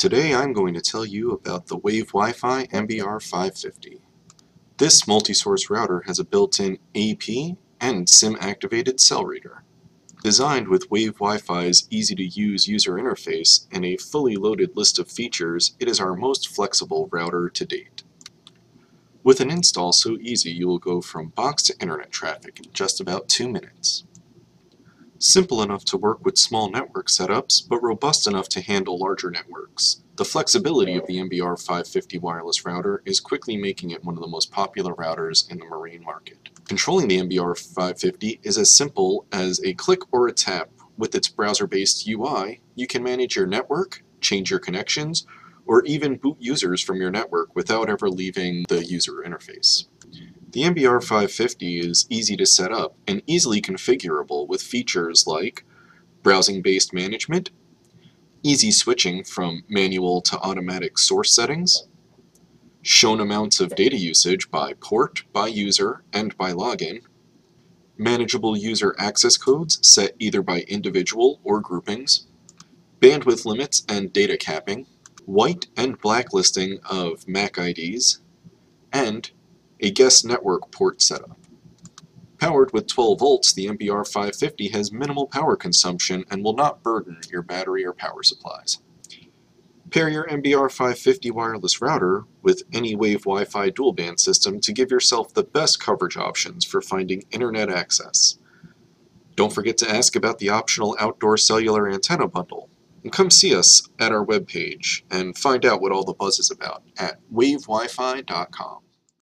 Today I'm going to tell you about the Wave Wi-Fi MBR550. This multi-source router has a built-in AP and SIM-activated cell reader. Designed with Wave Wi-Fi's easy-to-use user interface and a fully loaded list of features, it is our most flexible router to date. With an install so easy you will go from box to internet traffic in just about two minutes. Simple enough to work with small network setups, but robust enough to handle larger networks. The flexibility of the MBR 550 wireless router is quickly making it one of the most popular routers in the marine market. Controlling the MBR 550 is as simple as a click or a tap. With its browser-based UI, you can manage your network, change your connections, or even boot users from your network without ever leaving the user interface. The MBR 550 is easy to set up and easily configurable with features like browsing-based management, easy switching from manual to automatic source settings, shown amounts of data usage by port, by user, and by login, manageable user access codes set either by individual or groupings, bandwidth limits and data capping, white and blacklisting of MAC IDs, and a guest network port setup. Powered with 12 volts, the MBR 550 has minimal power consumption and will not burden your battery or power supplies. Pair your MBR 550 wireless router with any Wave Wi-Fi dual band system to give yourself the best coverage options for finding internet access. Don't forget to ask about the optional outdoor cellular antenna bundle. And come see us at our webpage and find out what all the buzz is about at wavewifi.com.